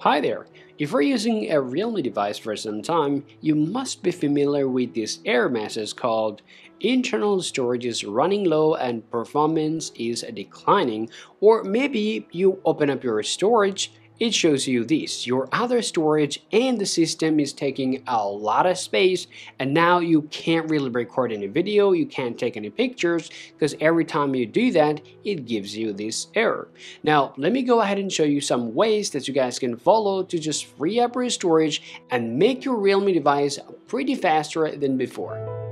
Hi there! If you're using a Realme device for some time, you must be familiar with this error message called internal storage is running low and performance is declining or maybe you open up your storage it shows you this your other storage and the system is taking a lot of space and now you can't really record any video you can't take any pictures because every time you do that it gives you this error. Now let me go ahead and show you some ways that you guys can follow to just free up your storage and make your realme device pretty faster than before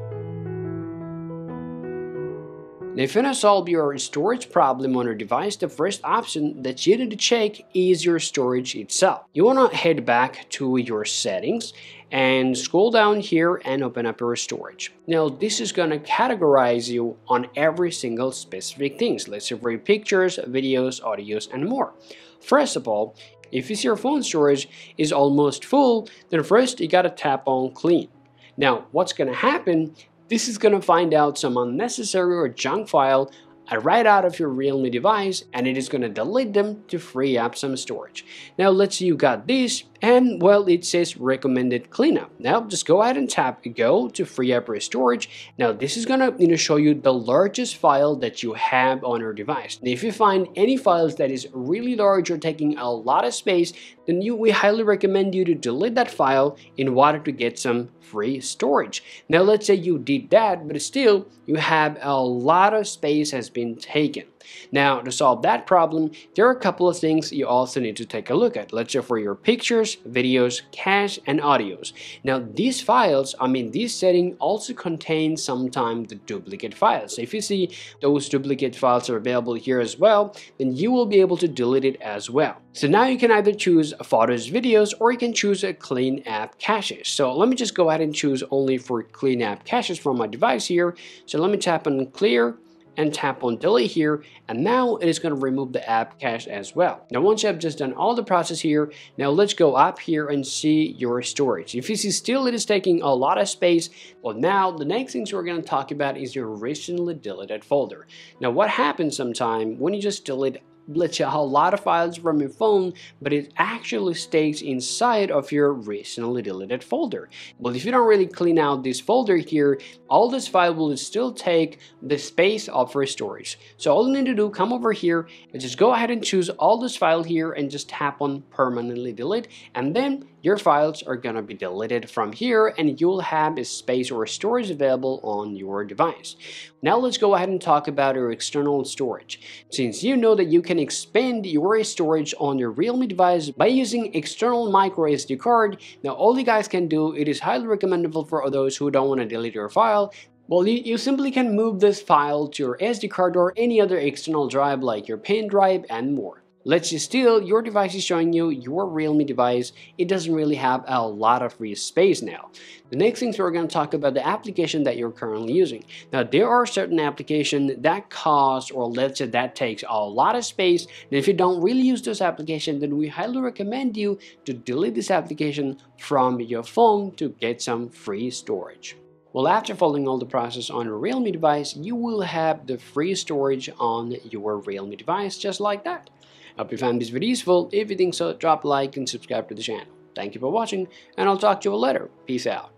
if you want to solve your storage problem on your device, the first option that you need to check is your storage itself. You want to head back to your settings and scroll down here and open up your storage. Now this is going to categorize you on every single specific things. Let's say for pictures, videos, audios, and more. First of all, if you see your phone storage is almost full, then first you gotta tap on clean. Now what's gonna happen this is going to find out some unnecessary or junk file right out of your Realme device and it is going to delete them to free up some storage. Now let's say you got this and well it says recommended cleanup. Now just go ahead and tap go to free up your storage. Now this is gonna you know, show you the largest file that you have on your device. Now, if you find any files that is really large or taking a lot of space then you we highly recommend you to delete that file in order to get some free storage. Now let's say you did that but still you have a lot of space has been taken. Now, to solve that problem, there are a couple of things you also need to take a look at. Let's say for your pictures, videos, cache, and audios. Now, these files, I mean, this setting also contains sometimes the duplicate files. So if you see those duplicate files are available here as well, then you will be able to delete it as well. So now you can either choose photos, videos, or you can choose a clean app caches. So let me just go ahead and choose only for clean app caches from my device here. So let me tap on clear and tap on delete here and now it is going to remove the app cache as well. Now once you have just done all the process here, now let's go up here and see your storage. If you see still it is taking a lot of space, well now the next things we're going to talk about is your recently deleted folder. Now what happens sometime when you just delete let's say a lot of files from your phone, but it actually stays inside of your recently deleted folder. Well, if you don't really clean out this folder here, all this file will still take the space of your storage. So all you need to do, come over here and just go ahead and choose all this file here and just tap on permanently delete and then your files are gonna be deleted from here and you'll have a space or storage available on your device. Now let's go ahead and talk about your external storage. Since you know that you can expand your storage on your Realme device by using external micro SD card, now all you guys can do, it is highly recommendable for those who don't want to delete your file, well, you, you, simply can move this file to your SD card or any other external drive like your pen drive and more. Let's just still, your device is showing you your Realme device. It doesn't really have a lot of free space now. The next thing we're going to talk about the application that you're currently using. Now, there are certain applications that cost or let's say that takes a lot of space. And if you don't really use those applications, then we highly recommend you to delete this application from your phone to get some free storage. Well, after following all the process on a Realme device, you will have the free storage on your Realme device just like that. Hope you found this video useful. If you think so, drop a like and subscribe to the channel. Thank you for watching, and I'll talk to you later. Peace out.